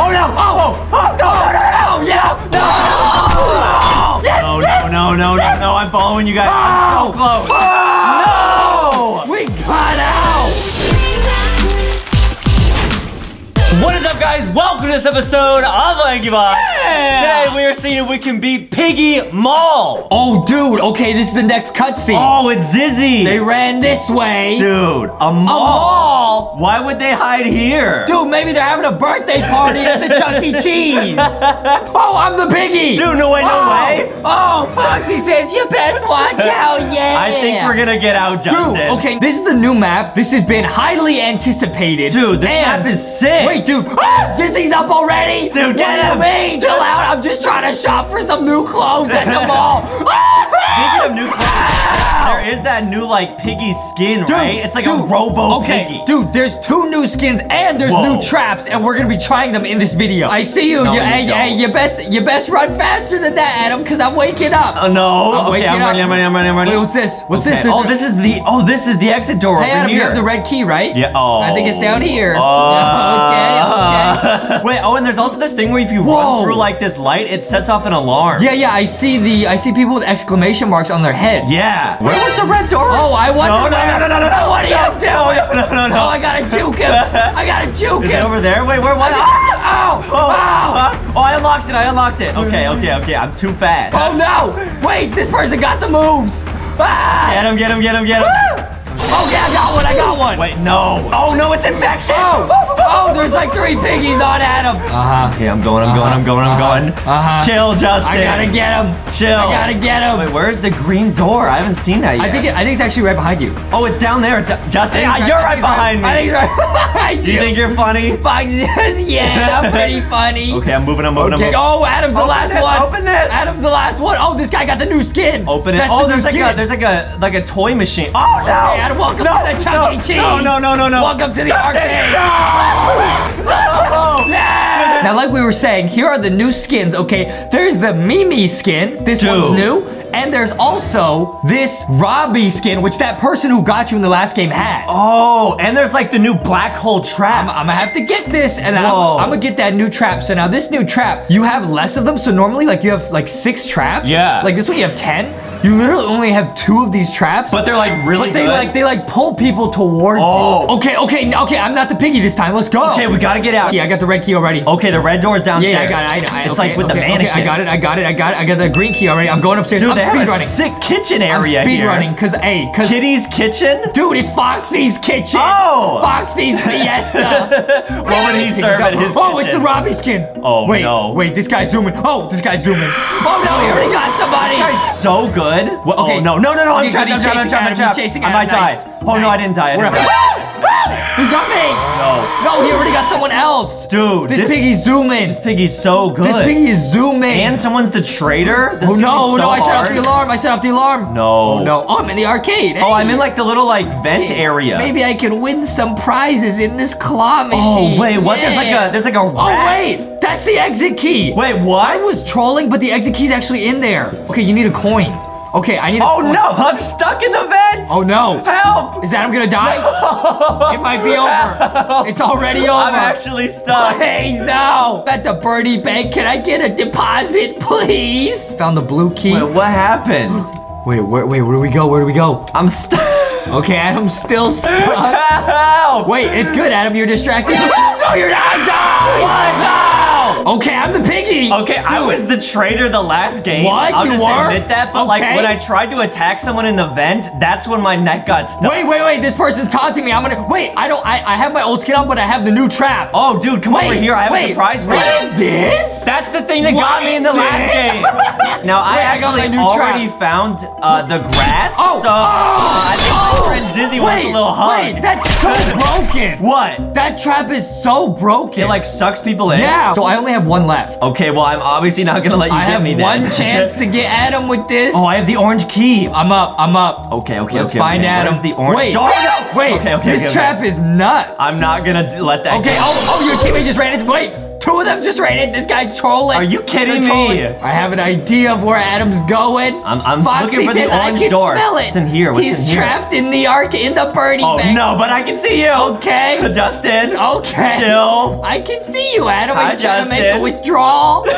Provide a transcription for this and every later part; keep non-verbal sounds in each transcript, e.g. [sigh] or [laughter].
Oh no! Oh! Oh! No! No! No! No! Yeah! No! Yes! No, yes! no, no, no, no, no, I'm following you guys. I'm so ah. close. Oh! No! We got out! What is up, guys? Welcome to this episode of LankyBox. Today we are seeing if we can beat Piggy Mall. Oh, dude. Okay, this is the next cutscene. Oh, it's Zizzy. They ran this way. Dude, a mall. mall? Why would they hide here? Dude, maybe they're having a birthday party at the Chuck E. Cheese. [laughs] Oh, I'm the piggy. Dude, no way, no oh. way. Oh, Foxy says you best watch [laughs] out, yeah. I think we're gonna get out, Justin. Dude, okay, this is the new map. This has been highly anticipated. Dude, this And- map is sick. Wait, dude. Ah, Zizzy's up already. Dude, get him. mean? Chill out. I'm just trying to shop for some new clothes at the mall. [laughs] Speaking of new clothes, there is that new like piggy skin, right? It's like a robo okay, piggy. dude, there's two new skins and there's Whoa. new traps, and we're gonna be trying them in this video. I see you. No, you, you hey, hey, you best, you best run faster than that, Adam, because I'm waking up. Oh no. I'm okay, I'm running, I'm running, I'm running, I'm running. Wait, what's this? What's Okay. this? There's Oh, this is the oh, this is the exit door Hey, Adam, here. you have the red key, right? Yeah. Oh. I think it's down here. Uh, [laughs] okay, okay. Wait. Oh, and there's also this thing where if you Whoa. run through like this light, it sets off an alarm. Yeah, yeah, I see the, I see people with exclamation marks on their head. Yeah. Where was the red door? Oh, I wonder. No, no, where- no, no, no, no. [laughs] What are you doing? No, no, no, no. Oh, I gotta juke him. I gotta juke [laughs] Is it over there? Wait, where was it? Ah! Oh, Ow! uh, oh, I unlocked it. I unlocked it. Okay, [laughs] okay, okay. I'm too fast. Oh no! Wait, this person got the moves. Ah! Get him, get him, get him, get him. Oh yeah, I got one. I got one. Wait, no. Oh, no, it's infection. Oh, oh, there's like three piggies on Adam. Uh huh. Okay, I'm going, I'm going, I'm going, I'm going. Uh-huh. Chill, Justin. I gotta get him. Chill. I gotta get him. Wait, where's the green door? I haven't seen that yet. I think it, I think it's actually right behind you. Oh, it's down there. It's Justin. I you're right behind me. I think right [laughs] behind Do you think you're funny? [laughs] Yeah, I'm pretty [laughs] funny. Okay, I'm moving. I'm moving. Okay. I'm moving. Oh, Adam's the Open last this, one. open this. Adam's the last one. Oh, this guy got the new skin. Open it. That's oh, the there's like skin. a there's like a like a toy machine. Oh no! Hey, Adam, welcome no, to the Chuck no, E. Cheese. No, no, no, no, no. Welcome to the Justin, arcade. No! [laughs] Yeah! Now, like we were saying, here are the new skins, okay? There's the Mimi skin. This Dude. one's new. And there's also this Robby skin, which that person who got you in the last game had. Oh, and there's like the new black hole trap. I'm, I'm gonna have to get this, and I'm, I'm gonna get that new trap. So now this new trap, you have less of them. So normally, like you have like six traps. Yeah. Like this one, you have ten. You literally only have two of these traps. but they're like really they good. like they like pull people towards Oh. you. Okay, okay, okay. I'm not the piggy this time. Let's go. Okay, we gotta get out. Yeah, I got the red key already. Okay, the red door's downstairs. yeah, I got it. I know. I, It's okay, like with okay, the okay. I got it. I got it. I got it. I got the green key already. I'm going upstairs. Dude, I'm they have speed a running. sick kitchen area I'm speed here. running because a because Kitty's kitchen? dude, it's Foxy's kitchen. Oh. Foxy's Fiesta. [laughs] what would he serve at his oh, it's kitchen? the Robby skin. Oh, wait, no. wait. This guy's zooming. Oh, this guy's zooming. Oh no, he already got somebody. Guy's so good. What, Okay. Oh no, no, no, no! I'm He's trapped! I'm trapped! I'm trapped! I'm trapped! chasing I might Adam. die. Nice. Oh no, I didn't die. I didn't die. He's [gasps] on me. No, No, he already got someone else. dude, This, this piggy's zooming. This piggy's so good. This piggy is zooming. and someone's the traitor. This oh no, so no! I set off the alarm. I set off the alarm. No. Oh no! Oh, I'm in the arcade. Oh, I'm in like the little like vent area. Maybe I can win some prizes in this claw oh, machine. Oh wait, what? There's like a there's like a oh, rat. Oh wait, that's the exit key. Wait, what? I was trolling, but the exit key's actually in there. Okay, you need a coin. Okay, I need. Oh no, I'm stuck in the vent. Oh no! Help! Is Adam gonna die? [laughs] It might be over. It's already over. I'm actually stuck. Please no! At the Birdie Bank, can I get a deposit, please? Found the blue key. Wait, what happened? [gasps] Wait, where, wait, where do we go? Where do we go? I'm stuck. Okay, Adam's still stuck. [laughs] Help! Wait, it's good, Adam. You're distracted. [gasps] no, you're not. No! What? No! Okay, I'm the piggy. Okay, I was the traitor the last game. What? I'll You just were? admit that. But like when I tried to attack someone in the vent, that's when my neck got stuck. Wait, wait, wait. This person's taunting me. I'm gonna. Wait, I don't. I, I have my old skin on, but I have the new trap. Oh, dude, come over here. I have wait, a surprise for you. What is this? That's the thing that What got me in the is last game. [laughs] Now I Wait, I actually new already trap. found uh, the grass. Oh, so uh, I think my friend Zizzy wants wait, a little hug. Wait, that's so broken. What? That trap is so broken. It like sucks people in. yeah. So I only have one left. Okay, well I'm obviously not gonna let you I get have me then. one chance to get Adam with this. oh, I have the orange key. I'm up. I'm up. Okay, okay, Let's okay. find okay. Adam. Where's the orange? Wait. Oh, no! Wait. Okay, okay, This okay. trap is nuts. I'm not gonna let that. Okay. go. Oh, oh, your teammate just ran into. Wait. Two of them just ran in. This guy's trolling. Are you kidding They're trolling. me? I have an idea of where Adam's going. I'm- I'm Foxy looking for the says I orange can door. smell it. What's in here? What's He's in here? trapped in the ark in the birdie Oh bank. no, but I can see you. Okay. [laughs] Justin. Okay. Chill. I can see you, Adam. Are Hi, you trying to make a withdrawal? [laughs]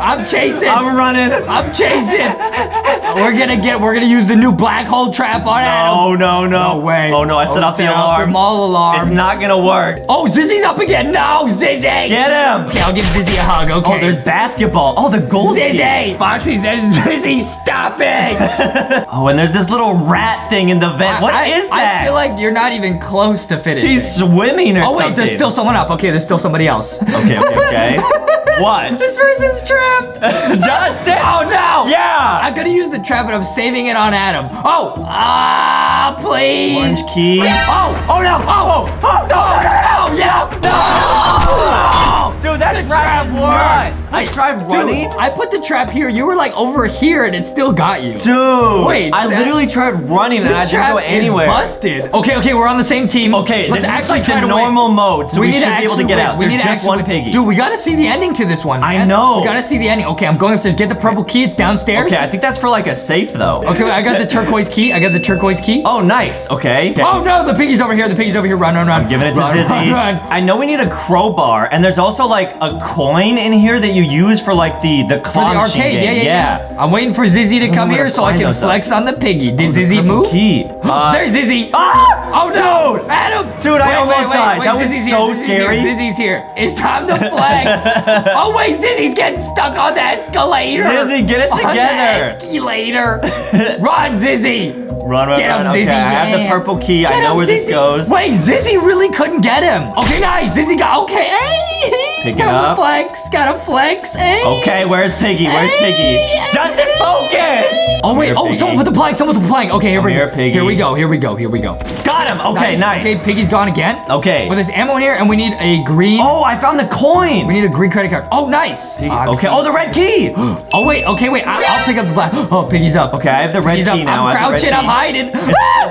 I'm chasing. I'm running. I'm chasing. [laughs] we're gonna get. We're gonna use the new black hole trap on Adam. Oh no, no. No way. Oh no, I set Oh, off the set off alarm. mall alarm. It's not gonna work. Oh, Zizzy's up again. No, Zizzy. Get him. Okay, I'll give Zizzy a hug. Okay. Oh, there's basketball. Oh, the goal. Zizzy. Foxy says, Zizzy, stop it. [laughs] Oh, and there's this little rat thing in the vent. What I, is that? I feel like you're not even close to finishing. he's swimming or Oh wait, something. there's still someone up. Okay, there's still somebody else. Okay, okay, okay. [laughs] what? This person's trapped. [laughs] Justin. Oh no! Yeah. I'm gonna use the trap, but I'm saving it on Adam. Oh, ah, please. Orange key. Oh, oh no! Oh, oh, no, no, no, yeah, no! Dude, that The trap trap worked. I tried running. Dude, I put the trap here. You were like over here, and it still got you. Dude. Wait, I literally tried running and I didn't trap go anywhere. is busted. Okay, okay, we're on the same team. Okay, let's this is actually like try the normal mode, so we, should be able to get win. out. We There's need to just one win. piggy. Dude, we gotta see the ending to this one. I know. We gotta see the ending. Okay, I'm going upstairs. Get the purple key. It's downstairs. Okay, I think that's for like a safe though. Okay, wait, I got the turquoise key. I got the turquoise key. Oh, nice. Okay. Oh, okay. Oh no, the piggy's over here. The piggy's over here. Run, run, run. I'm giving it to run, Zizzy. Run, run. I know we need a crowbar, and there's also like a coin in here that you use for like the the For claw the machine arcade, yeah, game. yeah, yeah, I'm waiting for Zizzy to come here so I can flex on the piggy. Did Oh, Zizzy move? Key. Uh, There's Zizzy. [laughs] Ah! Oh no! Adam! Dude, I almost died. That was Zizzy's so here. Zizzy's scary. Here. Zizzy's here. It's time to flex. [laughs] oh wait, Zizzy's getting stuck on the escalator. Zizzy, get it On the together. escalator. [laughs] Run, Zizzy. Run, run, Get run. him, okay, Zizzy. I have the purple key. I know him, where this goes. Wait, Zizzy really couldn't get him. Okay, nice. Zizzy got okay. Hey, Pick it got up. the flex. Got a flex. Hey. Okay, where's Piggy? Where's Piggy? Hey. Justin, eh. focus! Oh wait, oh, someone put the plank, someone put the plank. Okay, here we here, go. Piggy. Here we go, here we go, here we go. Got him. Okay, nice. Okay, Piggy's gone again. Okay. Well, there's ammo in here, and we need a green. Oh, I found the coin. We need a green credit card. Oh, nice. Ah, okay. Oh, the red key. [gasps] Oh wait, okay, wait. I, will pick up the black. [gasps] Oh, Piggy's up. Okay, I have the red Piggy's key up. now. I'm I have the red crouching. I'm hiding.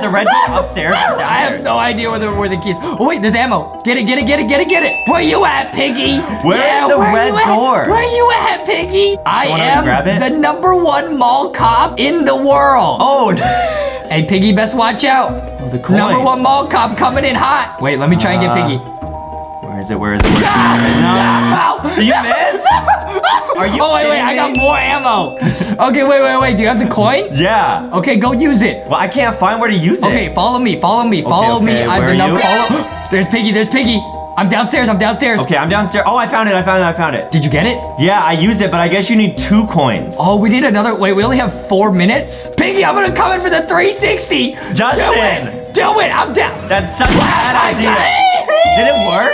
The red key [gasps] upstairs I have no idea where the where the keys. Oh wait, there's ammo. Get it, get it, get it, get it, get it. Where you at, Piggy? Where is the where red you at? door? Where you at, Piggy? I am the number one mall cop in the world. Oh, [laughs] Hey, Piggy, best watch out. the coin. Number one mall cop coming in hot. Wait, let me try and get Uh, Piggy. Where is it? Where is it? Where is it? Ah! [laughs] No. Did you miss? [laughs] Are you Oh, wait, wait, I got more ammo. Okay, wait, wait, wait. Do you have the coin? Yeah. Okay, go use it. Well, I can't find where to use it. Okay, follow me, follow me, follow me. okay, I'm where the number. Follow. There's Piggy, there's Piggy. I'm downstairs, I'm downstairs. Okay, I'm downstairs. Oh, I found it. I found it. I found it. Did you get it? Yeah, I used it, but I guess you need two coins. Oh, we need another. Wait, we only have four minutes. Piggy, I'm gonna come in for the 360. Justin. Do it. Do it. I'm down. That's such a bad [laughs] idea. Did it work?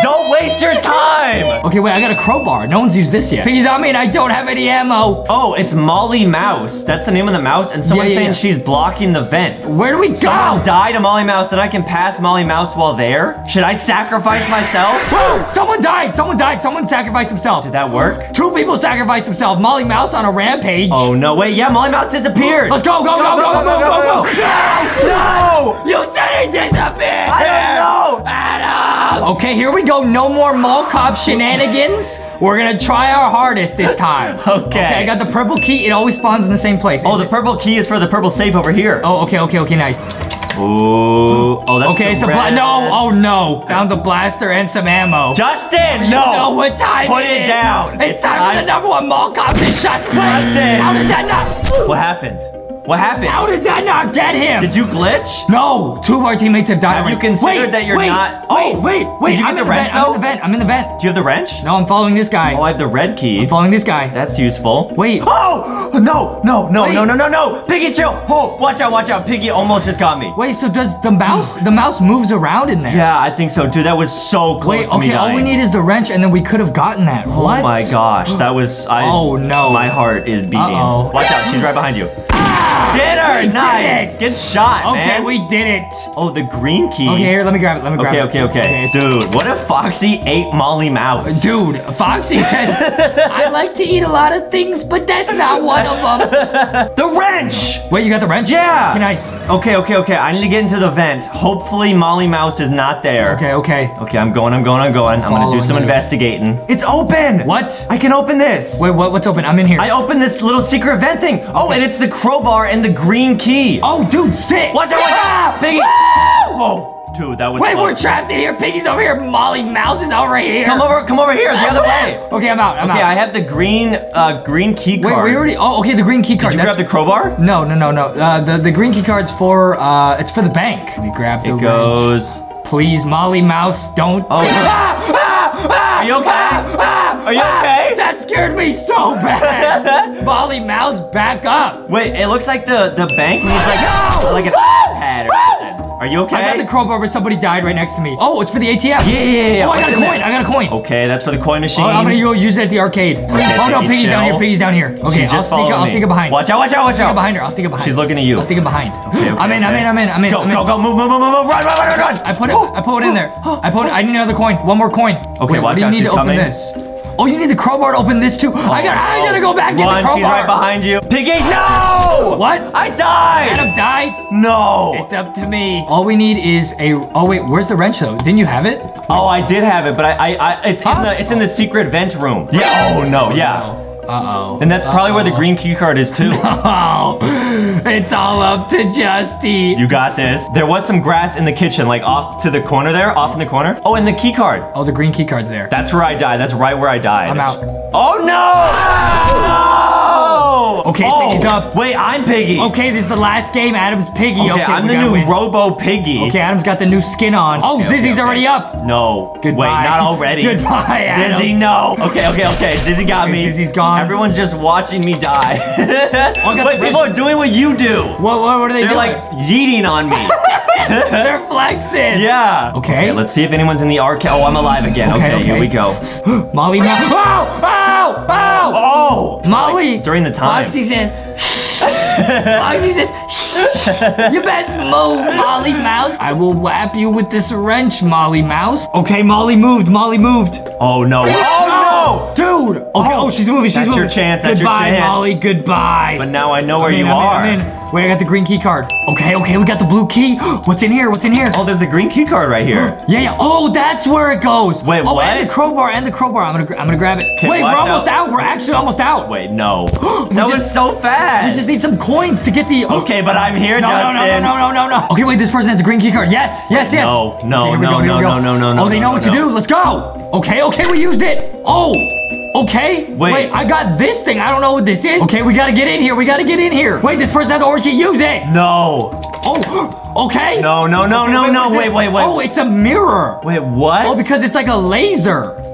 [laughs] Don't waste your time. [laughs] Okay, wait, I got a crowbar. No one's used this yet. Piggy's on me and I don't have any ammo. Oh, it's Molly Mouse. That's the name of the mouse, and someone's Yeah, yeah, saying yeah. she's blocking the vent. Where do we go? Someone died to Molly Mouse, then I can pass Molly Mouse while there? Should I sacrifice myself? [gasps] Whoa, someone died. Someone died. Someone sacrificed himself. Did that work? Two people sacrificed themselves. Molly Mouse on a rampage. Oh no, wait, yeah, Molly Mouse disappeared. Let's go, go, go, go, go, go, go, go. No! You said it disappeared. I don't know. Adam. Okay, here we go. No more mall cop shenanigans. We're gonna try our hardest this time. [laughs] Okay. Okay, I got the purple key. It always spawns in the same place. Oh, Is the it- purple key is for the purple safe over here. Oh, okay, okay, okay, nice. Ooh. Oh, that's Okay, it's the bla- red. no, oh no. Found the blaster and some ammo. Justin, You no. know what time Put it it down. It's, It's time, for the number one mall cop to shut. Justin. how did that not? What happened? What happened? How did that not get him? Did you glitch? No, two of our teammates have died. Have you considered wait, that you're wait, not- Oh, wait, wait. did you get I'm the in wrench, vent. I'm in the vent. I'm in the vent. Do you have the wrench? No, I'm following this guy. Oh, I have the red key. I'm following this guy. That's useful. Wait. Oh! No, no, no, Wait. no, no, no, no! Piggy, chill! Oh, watch out, watch out. Piggy almost just got me. Wait, so does the mouse? The mouse moves around in there. Yeah, I think so, dude. That was so close Wait, to me okay. All we need is the wrench, and then we could have gotten that. Oh what? my gosh, that was. I, Oh, no. My heart is beating. Uh-oh. Watch out, she's right behind you. Ah! Get her! We nice! Good shot, Okay, man. we did it. Oh, the green key. Okay, here, let me grab it. Let me grab Okay, it. okay, okay. okay. Dude, what if Foxy ate Molly Mouse? Dude, Foxy says, I [laughs] like to eat a lot of things, but that's not one of them. [laughs] The wrench! Wait, you got the wrench? Yeah. Okay, nice. Okay, okay, okay. I need to get into the vent. Hopefully Molly Mouse is not there. Okay, okay. Okay, I'm going, I'm going, I'm going. I'm gonna do some you. investigating. It's open! What? I can open this. Wait, what, what's open? I'm in here. I opened this little secret vent thing. Oh, and it's the crowbar and the green key. oh, dude, sick. Watch out, watch Ah! out! Piggy! Woo! Whoa. Dude, that was Wait, fun. we're trapped in here. Piggy's over here. Molly Mouse is over here. Come over, come over here, the other way. Okay, I'm out. I'm Okay, out. I have the green, uh, green key card. Wait, we already. Oh, okay, the green key card. Did you grab the crowbar? No, no, no, no. Uh, the the green key card's for uh, it's for the bank. Let me grab the It wrench. goes. Please, Molly Mouse, don't. Oh. [laughs] Ah, ah, ah, Are you okay? ah, ah, Are you ah. okay? That scared me so bad. [laughs] Molly Mouse, back up. Wait, it looks like the the bank needs like No! like an iPad or Ah! something. Are you okay? I got the crowbar, but somebody died right next to me. Oh, it's for the ATM. Yeah, yeah, yeah. Oh, I got a coin. there? I got a coin. Okay, that's for the coin machine. Oh, I'm gonna go use it at the arcade. oh no, Piggy, Piggy's down here. Piggy's down here. Okay, She's I'll just sneak. following I'll sneak it behind. Watch out, watch out, watch I'll sneak out. behind her. I'll sneak it behind. She's looking at you. I'll sneak it behind. Okay, okay, I'm in. I'm in. I'm in. I'm in. Go, I'm in. go, go, move, move, move, move, run, run, run, run. I put it. I put it in there. [gasps] I put. It, I need another coin. One more coin. Okay, Wait, watch what do you out, need she's to open coming. this? Oh, you need the crowbar to open this too. I got. I gotta go back and get the crowbar. she's right behind you. Piggy, no! What? I died! Adam died. No! It's up to me. All we need is a. Oh wait, where's the wrench though? Didn't you have it? Oh, I did have it, but I, I, I it's Huh? in the, it's in the secret vent room. Yeah. Oh no, yeah. Uh oh. And that's probably where the green key card is too. [laughs] Oh, it's all up to Justy. You got this. There was some grass in the kitchen, like off to the corner there, off in the corner. Oh, and the key card. Oh, the green key card's there. That's where I died. That's right where I died. I'm out. Oh no! [laughs] No! Okay, oh, Piggy's up. Wait, I'm Piggy. Okay, this is the last game. Adam's Piggy. Okay, Okay, I'm the new win. Robo Piggy. Okay, Adam's got the new skin on. Oh, Okay, okay, Zizzy's okay. already up. No. Goodbye. Wait, not already. [laughs] Goodbye, Adam. Zizzy, no. Okay, okay, okay. Zizzy got Okay, me. Zizzy's gone. Everyone's just watching me die. Oh, [laughs] Wait, people are doing what you do. What, what, what are they doing? They're doing? like yeeting on me. [laughs] They're flexing. yeah. Okay. Let's see if anyone's in the arcade. Oh, I'm alive again. Okay, Okay, here we go. [gasps] Molly, Mo- ow, ow, ow. Oh! Molly. During the time. [laughs] Foxy says. Foxy says. you best move, Molly Mouse. I will whap you with this wrench, Molly Mouse. Okay, Molly moved. Molly moved. Oh no. Oh no! Dude. Okay. Oh, oh, she's moving. She's That's moving. your chance, that's your Goodbye, chance. Molly. Goodbye. But now I know where in, you in, are. I'm in. Wait, I got the green key card. Okay, okay, we got the blue key. [gasps] What's in here? What's in here? Oh, there's the green key card right here. [gasps] Yeah, yeah. Oh, that's where it goes. Wait, oh, what? and the crowbar, and the crowbar. I'm gonna, I'm gonna grab it. Okay, Wait, we're almost out. out. We're actually almost out. Wait, no. [gasps] That was so fast. We just need some coins to get the. Okay, but I'm here, no, no, no, no, no, no, no, no. Okay, wait. This person has the green key card. Yes, yes, yes. no, no, Okay, no, go, we no, no, no, no, Oh, they no, know what no, to do. Let's go. Okay, okay, we used it. Oh. Okay. Wait. wait. I got this thing. I don't know what this is. Okay, we gotta get in here. We gotta get in here. Wait, this person has the orange key. Use it. No. Oh, [gasps] okay. No, no, no, Okay, no, wait, no. Wait, wait, wait. Oh, it's a mirror. Wait, what? Oh, because it's like a laser.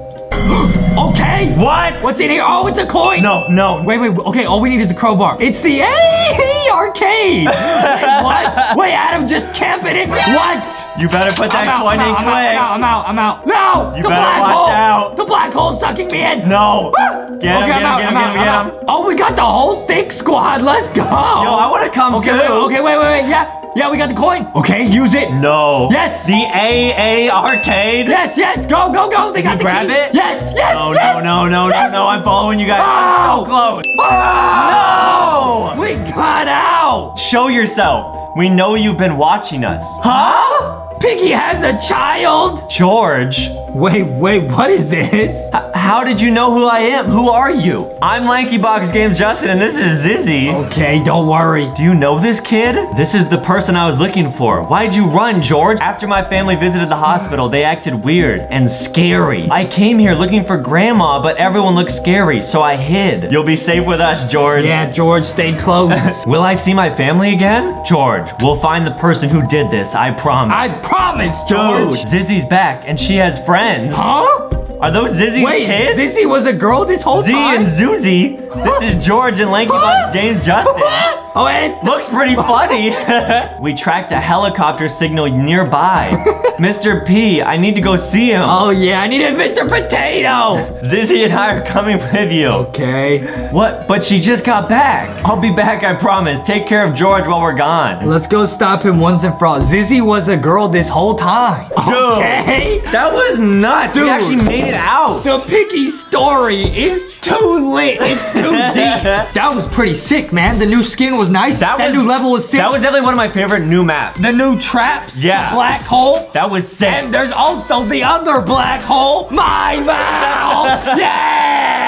[gasps] okay. What? What's in here? Oh, it's a coin. No, no. Wait, wait. Okay, all we need is the crowbar. It's the A arcade. [laughs] wait, what? Wait, Adam just camping it. What? You better put that coin in quick. I'm out, I'm out, I'm out. No! You the better black watch hole! out. The black hole's sucking me in. No. Get him, okay, get I'm him, out, get him, I'm get out, him, get him. out. Oh, we got the whole thick squad. Let's go. Yo, I want to come Okay, too. wait, okay, wait, wait, wait. Yeah, yeah, we got the coin. Okay, use it. No. Yes. The AA arcade. Yes, yes, go, go, go. They got you the grab key. it? Yes, yes, No, yes. no, no, no, yes. no, no. I'm following you guys. Oh. So close. Oh! No. We got out. Show yourself. We know you've been watching us. Huh? Piggy has a child. George, Wait, wait, what is this? h- how did you know who I am? Who are you? I'm Lanky Box Games Justin, and this is Zizzy. Okay, don't worry. Do you know this kid? This is the person I was looking for. Why'd you run, George? After my family visited the hospital, they acted weird and scary. I came here looking for grandma, but everyone looked scary, so I hid. You'll be safe with us, George. Yeah, George, stay close. [laughs] Will I see my family again? George, we'll find the person who did this, I promise. I promise, Dude, George. Zizzy's back and she has friends. Huh? Are those Zizzy's Wait, kids? Zizzy was a girl this whole Z time? Z and Zuzi. This is George and Lanky Box Games Justin. Oh, and it's Looks pretty funny. [laughs] we tracked a helicopter signal nearby. [laughs] Mr. P, I need to go see him. Oh yeah, I needed Mr. Potato. Zizzy and I are coming with you. Okay, What? But she just got back. I'll be back, I promise. Take care of George while we're gone. let's go stop him once and for all. Zizzy was a girl this whole time. Dude, Okay. that was nuts. Dude. We actually made it out. The Piggy story is too lit. It's too [laughs] deep. That was pretty sick, man. The new skin was nice. That was new level was sick. That was definitely one of my favorite new maps. the new traps. Yeah. The black hole. That was sick. And there's also the other black hole, my mouth. [laughs] yeah.